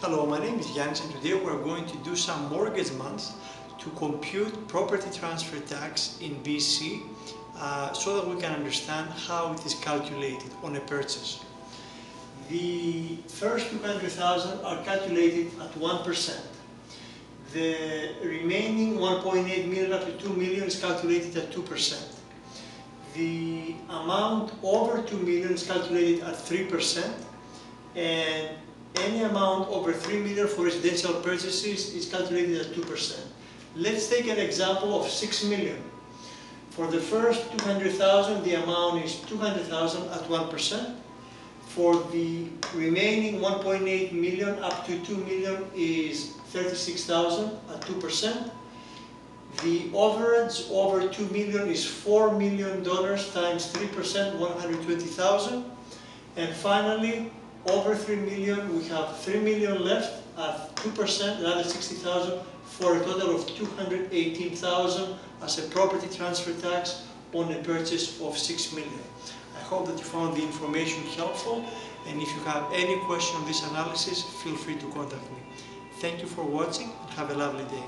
Hello, my name is Yiannis and today we're going to do some mortgage months to compute property transfer tax in BC uh, so that we can understand how it is calculated on a purchase. The first 200,000 are calculated at 1%. The remaining 1.8 million up to 2 million is calculated at 2%. The amount over 2 million is calculated at 3% and any amount over 3 million for residential purchases is calculated at 2%. Let's take an example of 6 million. For the first 200,000, the amount is 200,000 at 1%. For the remaining 1.8 million up to 2 million is 36,000 at 2%. The overage over 2 million is 4 million dollars times 3%, 120,000. And finally, over 3 million, we have 3 million left at 2%, another 60,000, for a total of 218,000 as a property transfer tax on a purchase of 6 million. I hope that you found the information helpful and if you have any question on this analysis, feel free to contact me. Thank you for watching and have a lovely day.